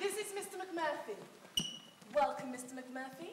This is Mr McMurphy. Welcome, Mr McMurphy.